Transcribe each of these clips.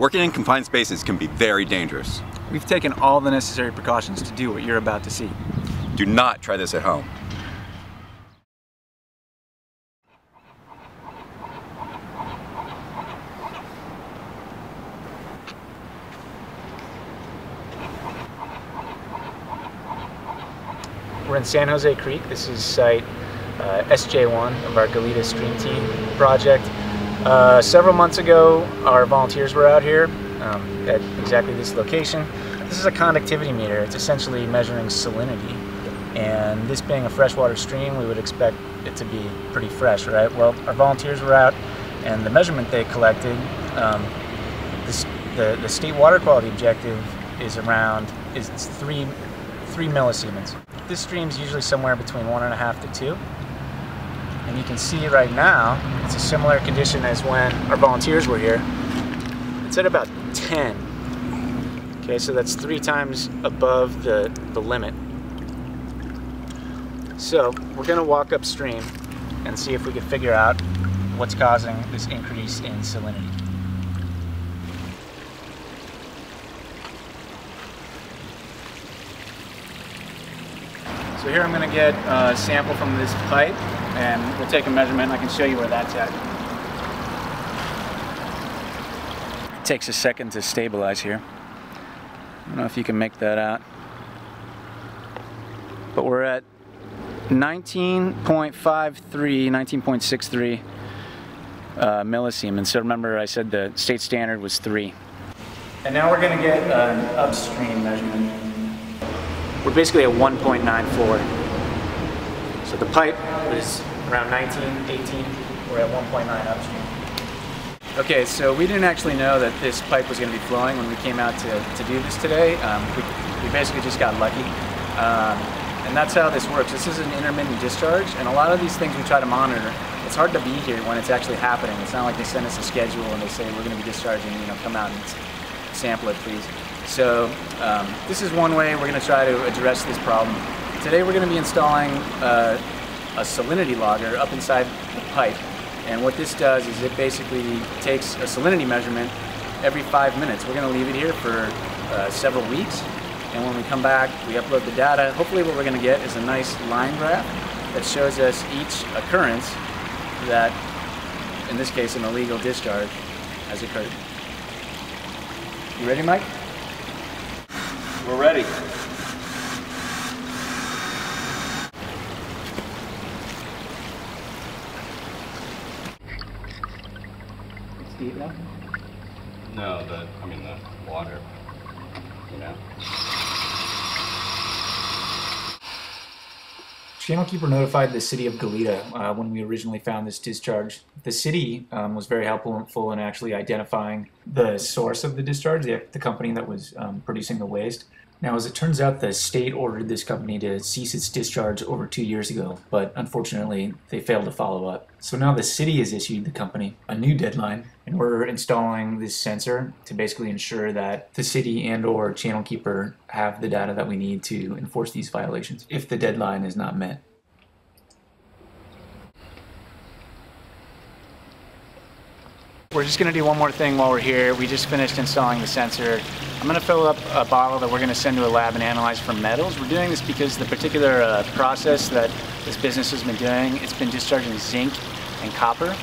Working in confined spaces can be very dangerous. We've taken all the necessary precautions to do what you're about to see. Do not try this at home. We're in San Jose Creek. This is site uh, SJ1 of our Goleta Stream Team project. Uh, several months ago, our volunteers were out here um, at exactly this location. This is a conductivity meter. It's essentially measuring salinity. And this being a freshwater stream, we would expect it to be pretty fresh, right? Well, our volunteers were out, and the measurement they collected, um, this, the, the state water quality objective is around is three three millisiemens. This stream is usually somewhere between one and a half to two. And you can see right now, it's a similar condition as when our volunteers were here. It's at about 10. Okay, so that's three times above the, the limit. So we're gonna walk upstream and see if we can figure out what's causing this increase in salinity. So here I'm going to get a sample from this pipe and we'll take a measurement I can show you where that's at. It takes a second to stabilize here. I don't know if you can make that out. But we're at 19.53, 19.63 uh, millisiemens. So remember I said the state standard was 3. And now we're going to get an upstream measurement. We're basically at 1.94. So the pipe was around 19, 18. We're at 1.9 upstream. Okay, so we didn't actually know that this pipe was going to be flowing when we came out to, to do this today. Um, we, we basically just got lucky. Um, and that's how this works. This is an intermittent discharge, and a lot of these things we try to monitor. It's hard to be here when it's actually happening. It's not like they send us a schedule and they say we're going to be discharging, you know, come out and sample it, please. So um, this is one way we're going to try to address this problem. Today we're going to be installing uh, a salinity logger up inside the pipe. And what this does is it basically takes a salinity measurement every five minutes. We're going to leave it here for uh, several weeks. And when we come back, we upload the data. Hopefully what we're going to get is a nice line graph that shows us each occurrence that, in this case, an illegal discharge has occurred. You ready, Mike? We're ready. It's deep now. No, the I mean the water. You know. Channelkeeper notified the city of Goleta uh, when we originally found this discharge. The city um, was very helpful in actually identifying the source of the discharge, the, the company that was um, producing the waste. Now, as it turns out, the state ordered this company to cease its discharge over two years ago, but unfortunately, they failed to follow up. So now the city has issued the company a new deadline, and we're installing this sensor to basically ensure that the city and or Channelkeeper have the data that we need to enforce these violations if the deadline is not met. We're just going to do one more thing while we're here. We just finished installing the sensor. I'm going to fill up a bottle that we're going to send to a lab and analyze for metals. We're doing this because the particular uh, process that this business has been doing, it's been discharging zinc and copper,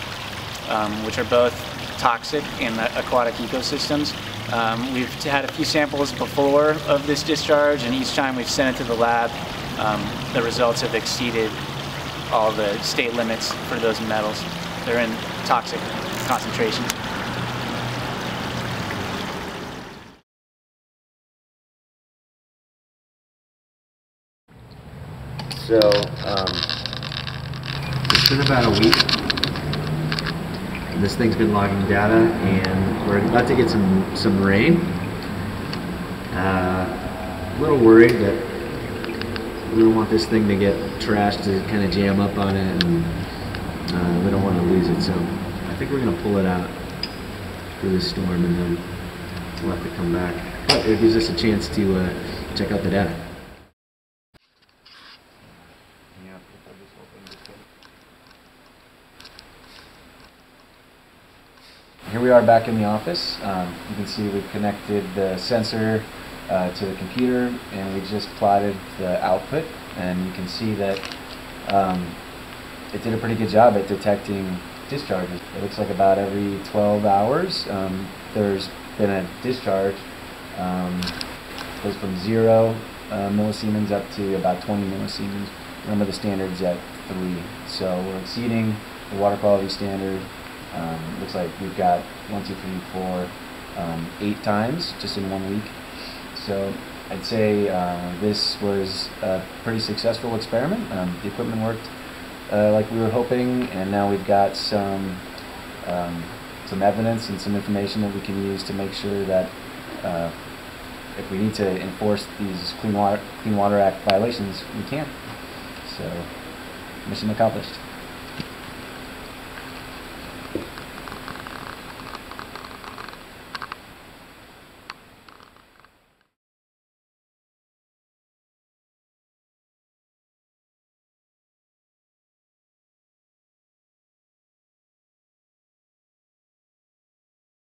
um, which are both toxic in the aquatic ecosystems. Um, we've had a few samples before of this discharge, and each time we've sent it to the lab, um, the results have exceeded all the state limits for those metals. They're in toxic concentration. So, um, it's been about a week. This thing's been logging data, and we're about to get some some rain. Uh, a little worried that we don't want this thing to get trashed to kind of jam up on it, and uh, we don't want to lose it. So, I think we're gonna pull it out through the storm, and then we'll have to come back. But it gives us a chance to uh, check out the data. Here we we are back in the office. Um, you can see we've connected the sensor uh, to the computer and we just plotted the output and you can see that um, it did a pretty good job at detecting discharges. It looks like about every 12 hours um, there's been a discharge. Um, goes from zero uh, millisiemens up to about 20 millisiemens. Remember the standard's at three, so we're exceeding the water quality standard. Um, looks like we've got one, two, three, four, um, eight times just in one week. So I'd say uh, this was a pretty successful experiment. Um, the equipment worked uh, like we were hoping, and now we've got some um, some evidence and some information that we can use to make sure that uh, if we need to enforce these Clean Water Clean Water Act violations, we can. So, mission accomplished.